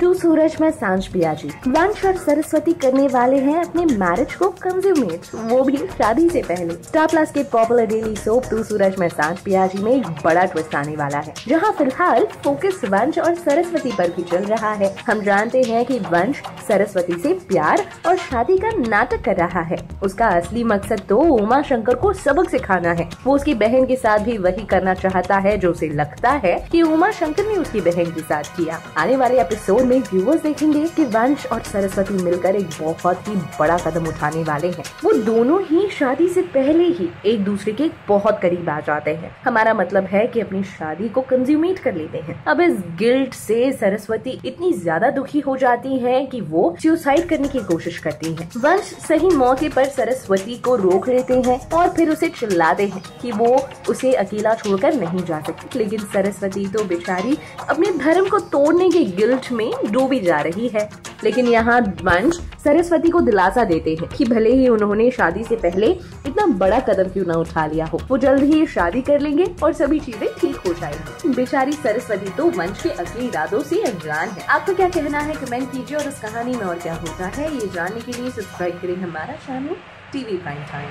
To Sooraj Main साँझ पिया जी वंश और सरस्वती करने वाले हैं अपने मैरिज को कंज्यूमेट वो भी शादी से पहले। स्टार प्लस के popular daily soap Tu Sooraj Main साँझ पिया जी में एक बड़ा ट्विस्ट आने वाला है। जहाँ फ़िलहाल फोकस वंश और सरस्वती पर भी चल रहा है। हम जानते हैं कि वंश सरस्वती से प्यार और शादी का नाटक कर रहा है। उसका असली मकसद तो उमा शंकर को सबक सिखाना है। वो उसकी बहन के साथ भी वही करना चाहता है, जो उसे लगता है कि उमा शंकर ने उसकी बहन के साथ किया। आने वाले एपिसोड में व्यूअर्स देखेंगे कि वंश और सरस्वती मिलकर एक बहुत ही बड़ा कदम उठाने वाले हैं। वो दोनों ही शादी से पहले ही एक दूसरे के बहुत करीब आ जाते हैं। हमारा मतलब है कि अपनी शादी को कंज्यूमेट कर लेते हैं। अब इस गिल्ट से सरस्वती इतनी ज़्यादा दुखी हो जाती है कि वो सुसाइड करने की कोशिश करती है। वंश सही मौके पर सरस्वती को रोक लेते हैं और फिर उसे चिल्लाते हैं कि वो उसे अकेला छोड़कर नहीं जा सकती। लेकिन सरस्वती तो बेचारी अपने धर्म को तोड़ने के गिल्ट में डूबी जा रही है। लेकिन यहाँ वंश सरस्वती को दिलासा देते हैं कि भले ही उन्होंने शादी से पहले इतना बड़ा कदम क्यों ना उठा लिया हो। वो जल्द ही शादी कर लेंगे और सभी चीज़ें ठीक हो जाएँगी। बेचारी सरस्वती तो वंश के असली इरादों से अनजान है। आपका क्या कहना है? कमेंट कीजिए और उस कहानी में और क्या होता है? ये जानने के लिए सब्सक्राइब करें हमारा चैनल टीवी प्राइम टाइम